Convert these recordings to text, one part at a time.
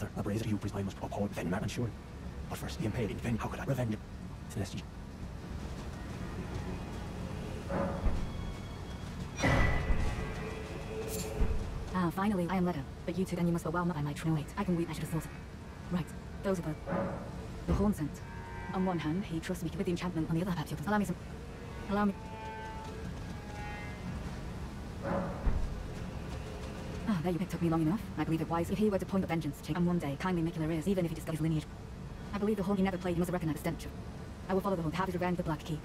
emperors I must uphold, then Martin sure. But first the impaling, then how could I revenge? Celestia. Ah, finally, I am Leda. But you two then you must overwhelm by my true weight. I can weep, I should have thought. Right, those are the... The horn. On one hand, he trusts me with the enchantment, on the other, perhaps you can allow me some... Allow me... There you picked up me long enough. I believe it wise if he were to point up vengeance, take and one day kindly make your even if he discovers lineage. I believe the horn he never played, have recognised the stench. I will follow the horn, to have his revenge the Black Keep.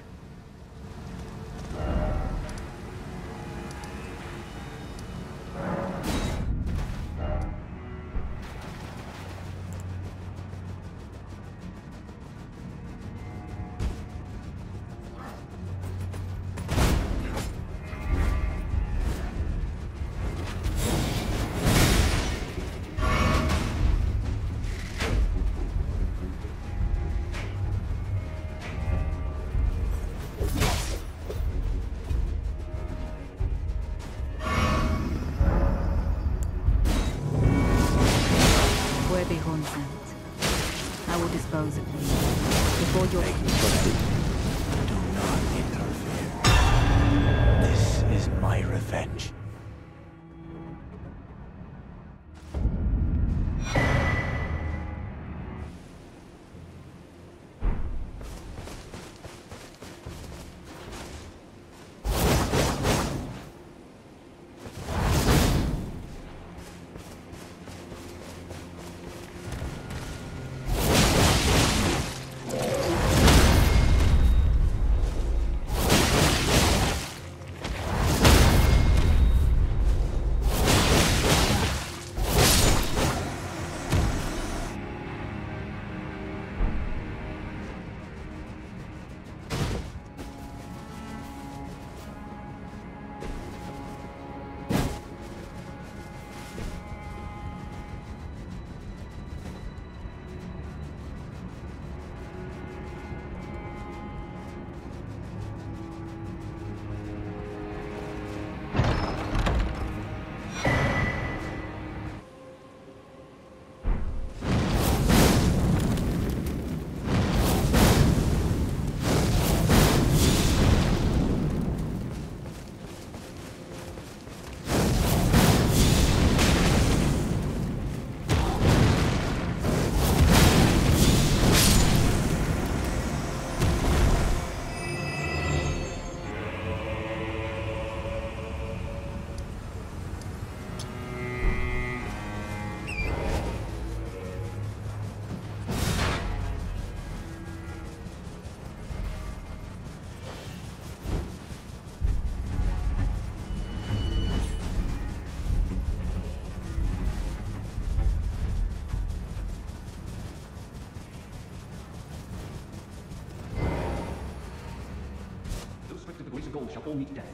Strict to the grace of gold shall all meet death.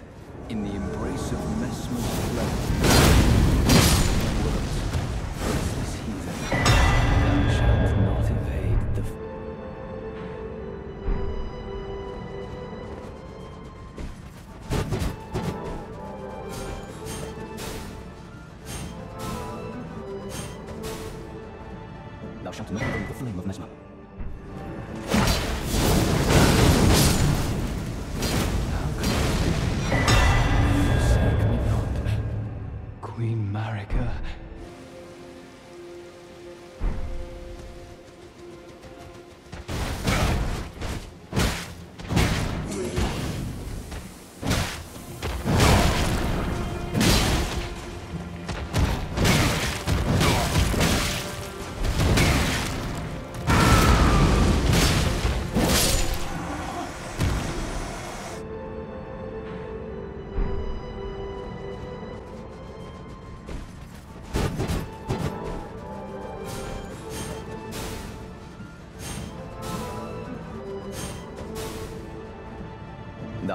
In the embrace of Messmer's flame. Words, faithless heathen, thou shalt not evade the... Thou shalt not evade the flame of Messmer.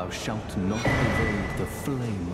Thou shalt not evade the flame